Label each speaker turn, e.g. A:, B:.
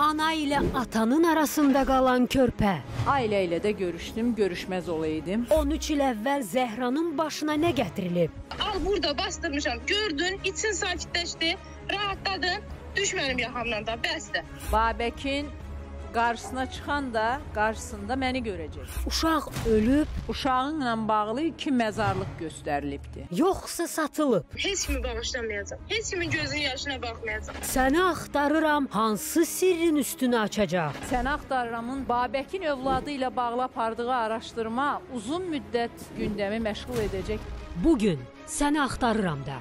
A: Ana ilə atanın arasında qalan körpə.
B: Ailə ilə də görüşdüm, görüşməz olaydım.
A: 13 il əvvəl Zəhranın başına nə gətirilib?
C: Al burada bastırmışam. Gördün, için sakitləşdi, rahatladın. Düş mənim yaxamdan da, bəsdir.
B: Babəkin qarşısına çıxan da qarşısında məni görəcək.
A: Uşaq ölüb,
B: Uşağınla bağlı iki məzarlıq göstərilibdi.
A: yoxsa satılıb?
C: Heç kimi bağışlamayacam. Heç kimin gözünün yaşına baxmayacam.
A: Səni axtarıram, hansı sirrin üstünü açacaq?
B: Sən axtarıramın Babəkin övladı ilə bağlı apardığı araşdırma uzun müddət gündəmi məşğul edəcək.
A: Bu gün səni axtarıram da.